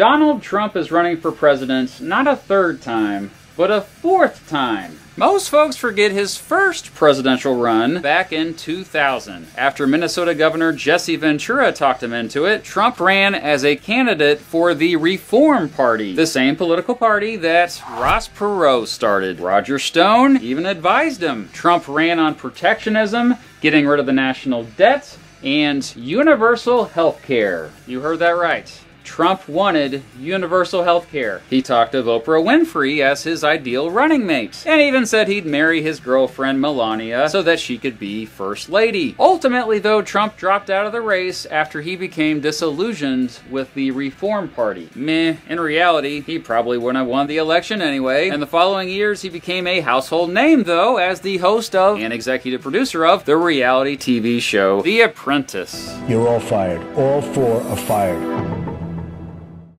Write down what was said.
Donald Trump is running for president not a third time, but a fourth time. Most folks forget his first presidential run back in 2000. After Minnesota Governor Jesse Ventura talked him into it, Trump ran as a candidate for the Reform Party, the same political party that Ross Perot started. Roger Stone even advised him. Trump ran on protectionism, getting rid of the national debt, and universal health care. You heard that right. Trump wanted universal health care. He talked of Oprah Winfrey as his ideal running mate, and even said he'd marry his girlfriend Melania so that she could be First Lady. Ultimately, though, Trump dropped out of the race after he became disillusioned with the Reform Party. Meh, in reality, he probably wouldn't have won the election anyway. In the following years, he became a household name, though, as the host of and executive producer of the reality TV show The Apprentice. You're all fired. All four are fired.